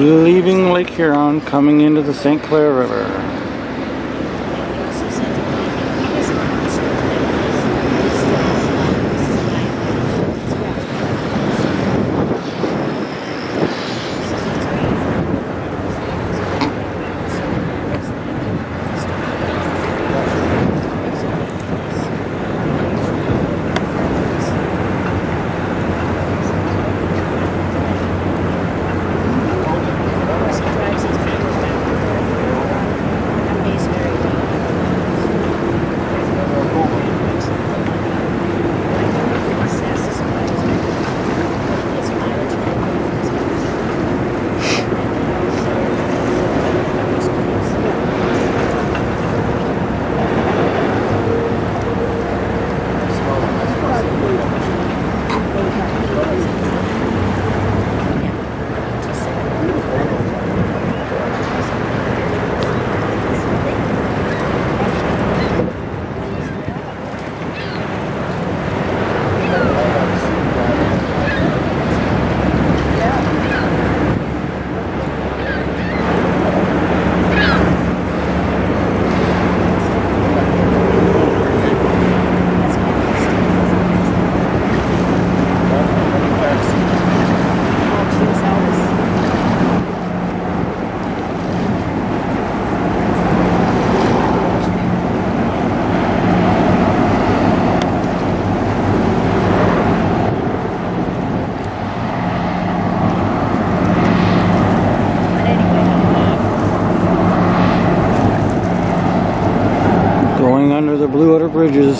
Leaving Lake Huron, coming into the St. Clair River. going under the Blue Water bridges.